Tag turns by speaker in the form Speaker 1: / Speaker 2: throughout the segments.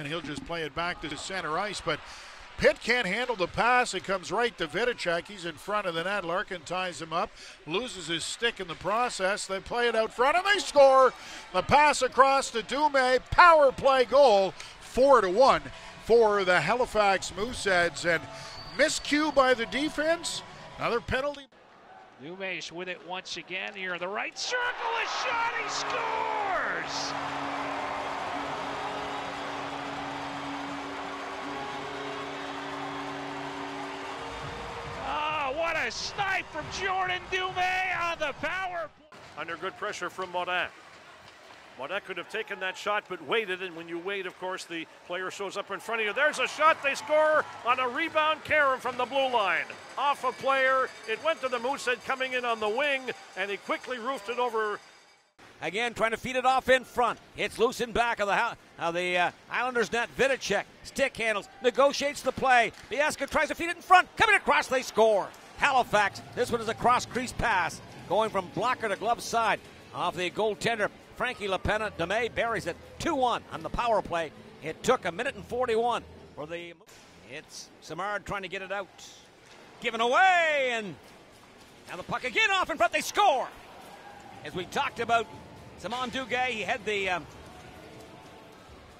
Speaker 1: and he'll just play it back to center ice. But Pitt can't handle the pass. It comes right to Vidicek. He's in front of the net. Larkin ties him up, loses his stick in the process. They play it out front and they score. The pass across to Dumais. Power play goal, four to one for the Halifax Mooseheads. And miscue by the defense. Another penalty.
Speaker 2: Dumais with it once again here. The right circle, a shot, he scores! A snipe from Jordan Dumais on the power play.
Speaker 3: Under good pressure from Morin. Morin could have taken that shot but waited, and when you wait, of course, the player shows up in front of you. There's a shot. They score on a rebound. Karen from the blue line. Off a player. It went to the Moosehead coming in on the wing, and he quickly roofed it over
Speaker 4: Again, trying to feed it off in front. It's loose in back of the, of the uh, Islanders net. Vidicek, stick handles, negotiates the play. Biasca tries to feed it in front. Coming across, they score. Halifax. This one is a cross crease pass going from blocker to glove side. Off the goaltender, Frankie LaPena. Dumais buries it 2 1 on the power play. It took a minute and 41 for the. It's Samard trying to get it out. Given away, and now the puck again off in front. They score. As we talked about, Simon Duguay, he had the. Um,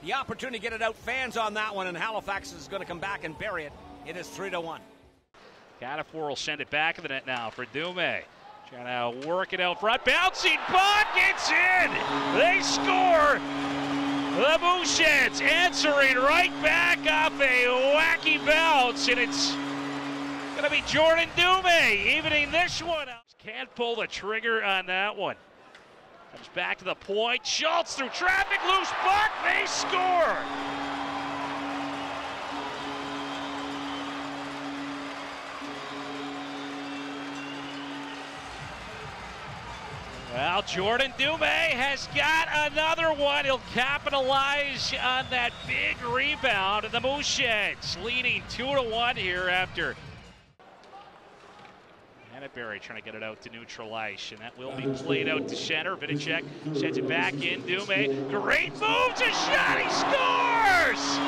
Speaker 4: the opportunity to get it out. Fans on that one, and Halifax is going to come back and bury it. It is 3 to 1.
Speaker 2: Cataford will send it back in the net now for Dumais. Trying to work it out front. Bouncing puck. It's in. They score. The Bouchets answering right back off a wacky bounce. And it's going to be Jordan Dumais evening this one out. Can't pull the trigger on that one. Comes back to the point. Schultz through traffic. Loose puck. They score. Well, Jordan Dumais has got another one. He'll capitalize on that big rebound. And the Mooseheads leading two to one here after Hannaberry trying to get it out to neutralize. and that will be played out to center. Vidicek sends it back in. Dumais, great move to shot. He scores!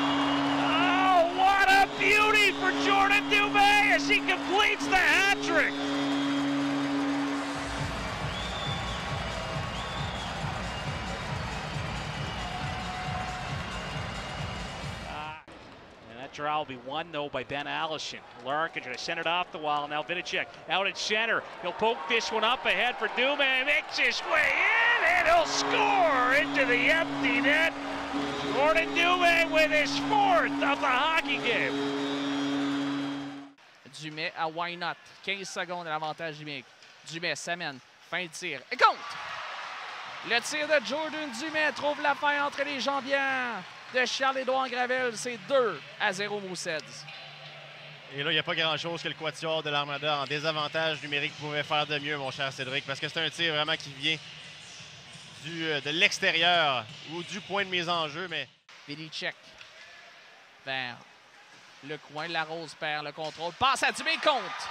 Speaker 2: Oh, what a beauty for Jordan Dumais as he completes the hat trick. Draw will be won, though, by Ben Allison. Larkin trying to send it off the wall. Now Vidicek out at center. He'll poke this one up ahead for Dumais. Makes his way in, and he'll score into the empty net. Jordan Dumais with his fourth of the hockey game.
Speaker 5: Dumais à Whynot. 15 secondes l'avantage numérique. Dumais s'amène. Fin de tir. Et compte! Le tir de Jordan Dumais trouve la fin entre les jambières de Charles-Édouard Gravel. C'est 2 à 0 Mooseheads.
Speaker 6: Et là, il n'y a pas grand-chose que le quatuor de l'Armada en désavantage numérique pouvait faire de mieux, mon cher Cédric, parce que c'est un tir vraiment qui vient du, de l'extérieur ou du point de mise en jeu, mais...
Speaker 5: Vidicek vers le coin. La Rose perd le contrôle. Passe à Dumais, compte.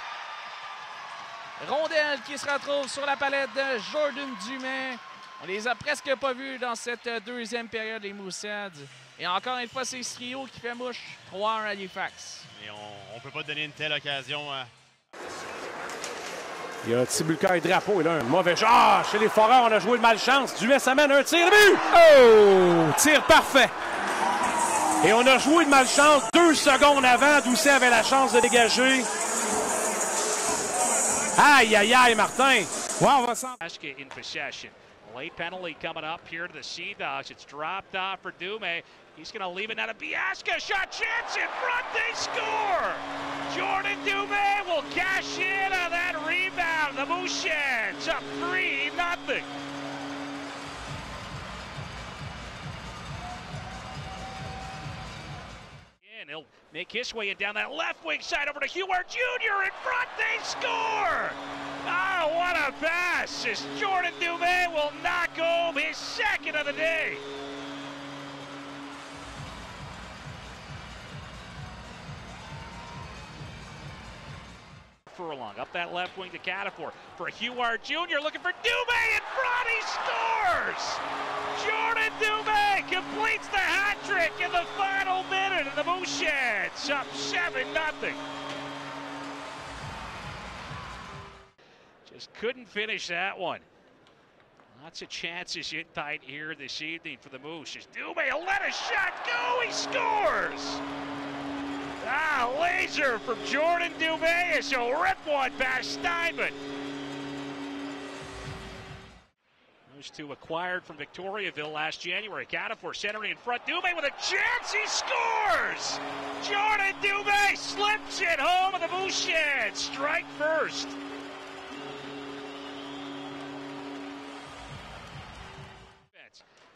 Speaker 5: Rondelle qui se retrouve sur la palette de Jordan Dumais. On les a presque pas vus dans cette deuxième période, les Mooseheads. Et encore une fois, c'est Strio qui fait mouche. 3-1 à Halifax.
Speaker 6: Et on ne peut pas donner une telle occasion. À...
Speaker 7: Il y a Tibulka et Drapeau. Et là, un mauvais Ah, chez les Foreurs, on a joué de malchance. Dumais amène un tir de but. Oh! Tir parfait. Et on a joué de malchance deux secondes avant. Doucet avait la chance de dégager. Aïe, aïe, aïe, Martin. Wow, on va s'en...
Speaker 2: in possession. Late penalty coming up here to the Sea Dogs. It's dropped off for Dumais. He's going to leave it now to Biasca. Shot chance in front. They score. Jordan Dumais will cash in on that rebound. The Mooseheads up 3 nothing. And he'll make his way in down that left wing side over to Huard Jr. in front. They score. Oh, what a pass! As Jordan Dumais will knock home his second of the day. That left wing to Cataford for Huard Jr. looking for Dumais in front. He scores! Jordan Dumais completes the hat trick in the final. Minute, and the Mooseheads up 7 nothing. Just couldn't finish that one. Lots of chances in tight here this evening for the Moose. Dumais let a shot go, he scores! Ah, laser from Jordan Dumais as he'll rip one past Steinman. Those two acquired from Victoriaville last January. Cataford centering in front. Dumais with a chance. He scores! Jordan Dumais slips it home of the Moose Strike first.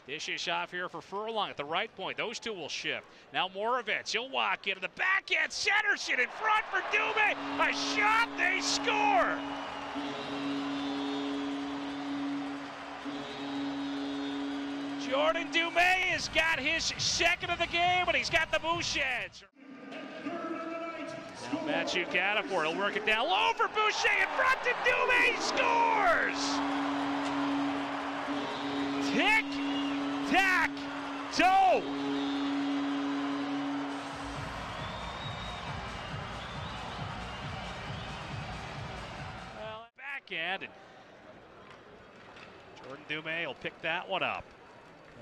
Speaker 2: Dishes off here for Furlong at the right point. Those two will shift. Now Moravec. He'll walk into the backhand. Centers it in front for Dumais. A shot. They score. Jordan Dumais has got his second of the game, and he's got the Bouchets. Now Matthew Cataford will work it down low for Boucher in front to Dumais. Scores! Tack toe. Well, backhand and Jordan Dumais will pick that one up.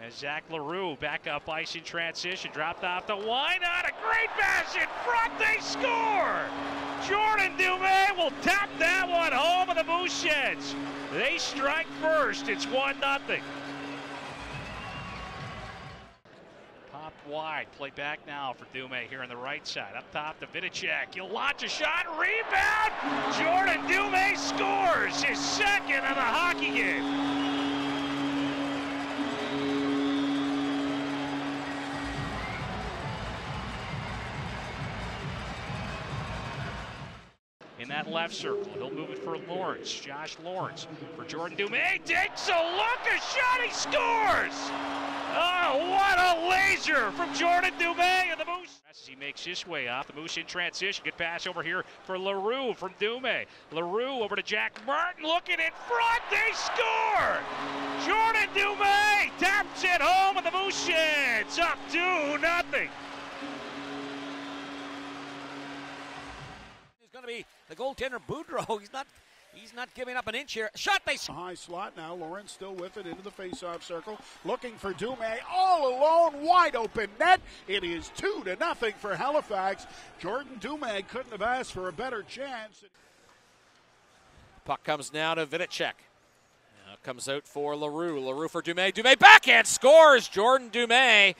Speaker 2: As Zach L'Heureux back up ice in transition, dropped off the Whynot? A great pass in front, they score! Jordan Dumais will tap that one home of the Mooseheads. They strike first, it's 1 0. Wide. Play back now for Dumais here on the right side. Up top to Vidicek. He'll launch a shot. Rebound. Jordan Dumais scores his second of the hockey game. Left circle. He'll move it for Lawrence. Josh Lawrence for Jordan Dumais. Takes a look, a shot, he scores! Oh, what a laser from Jordan Dumais and the Moose. As he makes his way off, the Moose in transition. Good pass over here for L'Heureux from Dumais. L'Heureux over to Jack Martin looking in front. They score! Jordan Dumais taps it home and the Mooseheads up 2 nothing.
Speaker 4: He's to be the goaltender Boudreau. He's not He's not giving up an inch here. Shot they.
Speaker 1: High slot now. Lawrence still with it into the faceoff circle. Looking for Dumais all alone. Wide open net. It is two to nothing for Halifax. Jordan Dumais couldn't have asked for a better chance.
Speaker 8: Puck comes now to Vidicek. Now comes out for L'Heureux. L'Heureux for Dumais. Dumais backhand scores. Jordan Dumais.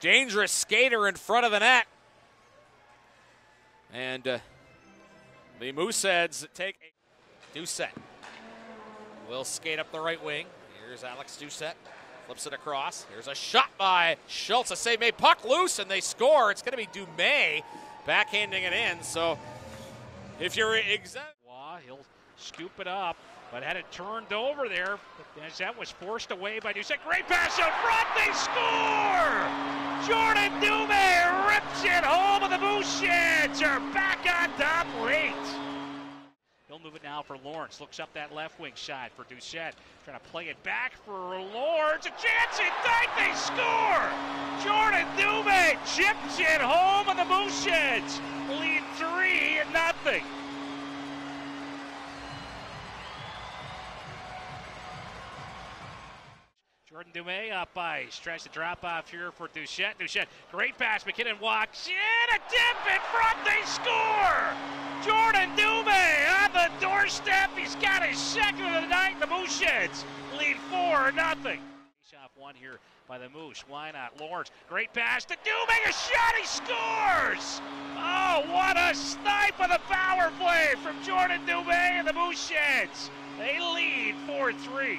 Speaker 8: Dangerous skater in front of the net. And uh, the Mooseheads take a Doucette will skate up the right wing. Here's Alex Doucette. Flips it across. Here's a shot by Schultz. A save made. Puck loose and they score. It's going to be Dumais backhanding it in. So if you're exact.
Speaker 2: He'll scoop it up, but had it turned over there. As that was forced away by Doucette. Great pass out front. They score! Jordan Dumais rips it home, and the Bouchets are back on top late. He'll move it now for Lawrence. Looks up that left wing side for Doucette. Trying to play it back for Lawrence. A chance in tight. They score. Jordan Dumais chips it home on the Mooseheads. Lead three and nothing. Jordan Dumais up ice. Tries to drop off here for Doucette. Doucette, great pass. McKinnon walks in. A dip in front. They score. Jordan Dumais on the doorstep. He's got his second of the night. The Mooseheads lead 4 nothing. off one here by the Moose. Whynot? Lawrence, great pass to Dumais. A shot. He scores. Oh, what a snipe of the power play from Jordan Dumais and the Mooseheads. They lead 4 3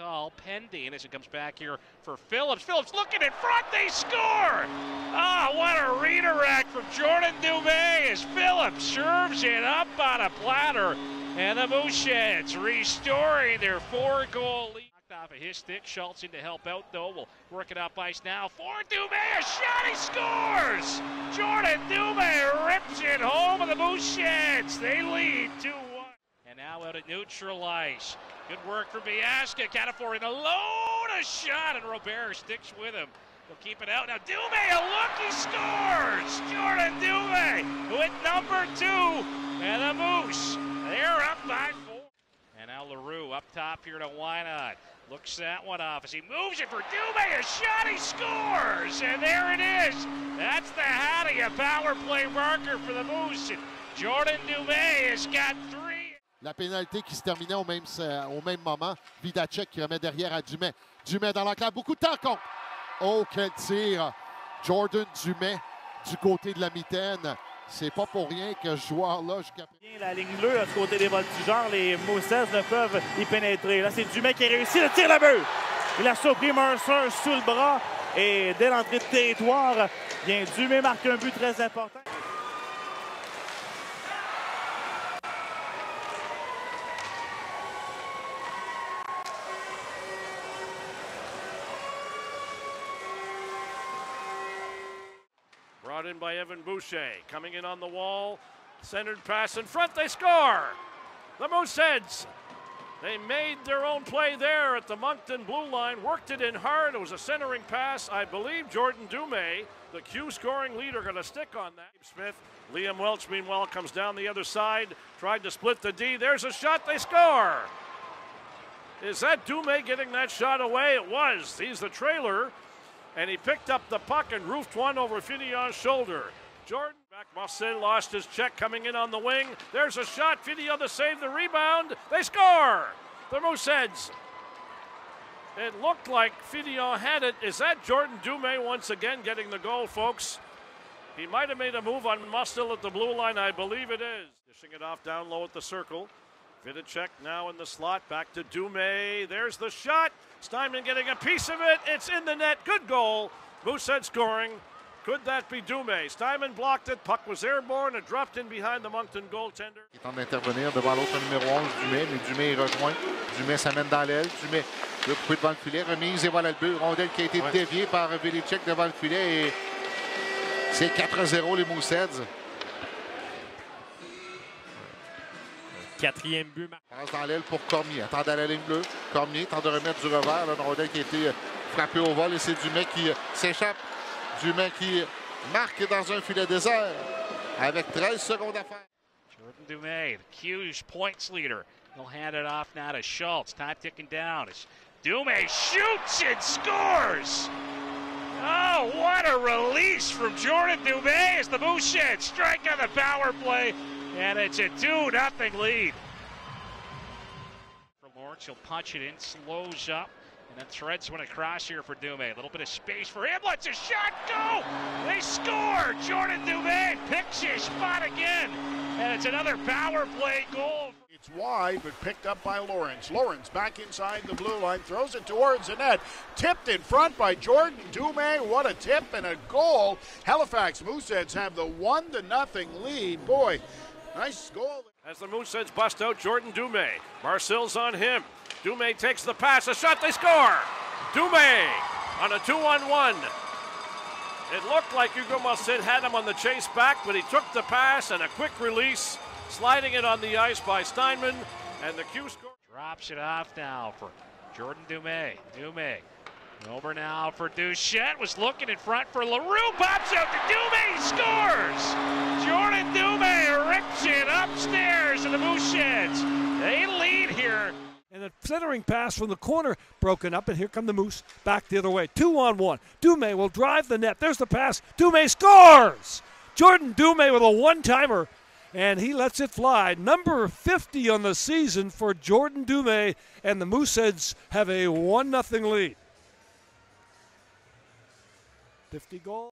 Speaker 2: call pending as it comes back here for Phillips. Phillips looking in front, they score! Ah, oh, what a redirect from Jordan Dumais as Phillips serves it up on a platter. And the Mooseheads restoring their four goal lead. Off of his stick. Schultz in to help out, though. we'll work it up ice now for Dumais. A shot, he scores! Jordan Dumais rips it home, and the Mooseheads, they lead 2 1. And now out at neutral ice. Good work from Biasca. Cataford in alone. A shot, and Robert sticks with him. He'll keep it out. Now Dumais, a look, he scores! Jordan Dumais with number two. And the Moose, they're up by four. And now L'Heureux up top here to Whynot. Looks that one off as he moves it for Dumais. A shot, he scores! And there it is. That's the Hattie, a power play marker for the Moose. And Jordan Dumais has got three.
Speaker 9: La pénalité qui se terminait au même, au même moment. Vidacek qui remet derrière à Dumais. Dumais dans l'enclave. Beaucoup de temps contre. Oh, quel tir! Jordan Dumais du côté de la mitaine. C'est pas pour rien que ce joueur-là, jusqu'à
Speaker 10: La ligne bleue, du côté des voltigeurs, les Moussets ne peuvent y pénétrer. Là, c'est Dumais qui a réussi le tir la but. Il a surpris Mercer sous le bras et dès l'entrée de territoire, bien Dumais marque un but très important.
Speaker 3: By Evan Boucher. Coming in on the wall. Centered pass in front. They score. The Mooseheads. They made their own play there at the Moncton blue line. Worked it in hard. It was a centering pass. I believe Jordan Dumais, the Q scoring leader, going to stick on that. Smith. Liam Welch, meanwhile, comes down the other side. Tried to split the D. There's a shot. They score. Is that Dumais getting that shot away? It was. He's the trailer and he picked up the puck and roofed one over Fidion's shoulder. Jordan back. Marcel lost his check coming in on the wing. There's a shot. Fidion to save the rebound. They score. The Mooseheads. It looked like Fidion had it. Is that Jordan Dumais once again getting the goal, folks? He might have made a move on Mustel at the blue line. I believe it is. Dishing it off down low at the circle. Vidicek now in the slot. Back to Dumais. There's the shot. Steinman getting a piece of it. It's in the net. Good goal. Moosehead scoring. Could that be Dumais? Steinman blocked it. Puck was airborne. It dropped in behind the Moncton goaltender.
Speaker 9: Il tente d'intervenir devant l'autre numéro 11, Dumais, mais Dumais est rejoint. Dumais s'amène dans l'aile. Dumais le coupé devant le filet. Remise et voilà le but. Rondelle qui a été ouais. déviée par Vidacek devant le filet. Et c'est 4-0 les Mooseheads.
Speaker 10: Quatrième but.
Speaker 9: Passe dans l'aile pour Cormier. Attend à la ligne bleue. Cormier tente de remettre du revers. Là, une rondelle qui a été frappée au vol et c'est Dumais qui s'échappe. Dumais qui marque dans un filet désert avec 13 secondes à faire.
Speaker 2: Jordan Dumais, the Q's points leader. He'll hand it off now to Schultz. Time ticking down. Dumais shoots and scores. Oh, what a release from Jordan Dumais as the Moosehead strike on the power play. And it's a 2 nothing lead. For Lawrence, he'll punch it in, slows up, and then threads one across here for Dumais. A little bit of space for him. Let's a shot go! They score! Jordan Dumais picks his spot again. And it's another power play goal. It's wide, but picked up by Lawrence. Lawrence back inside the blue line, throws it towards the net. Tipped in front by Jordan Dumais. What a tip and a goal. Halifax Mooseheads have the one to nothing lead. Boy, Nice goal. As the Mooseheads bust out Jordan Dumais. Marcel's on him. Dumais takes the pass. A shot. They score. Dumais on a two-on-one. It looked like Hugo Marcel had him on the chase back, but he took the pass and a quick release, sliding it on the ice by Steinman, and the Q score. Drops it off now for Jordan Dumais. Dumais over now for Doucette. Was looking in front for L'Heureux. Pops out to Dumais. Scores! Jordan Dumais rips it They lead here.
Speaker 11: And a centering pass from the corner broken up, and here come the Moose back the other way. Two on one. Dumais will drive the net. There's the pass. Dumais scores! Jordan Dumais with a one timer, and he lets it fly. Number 50 on the season for Jordan Dumais, and the Mooseheads have a 1 0 lead. 50 goals.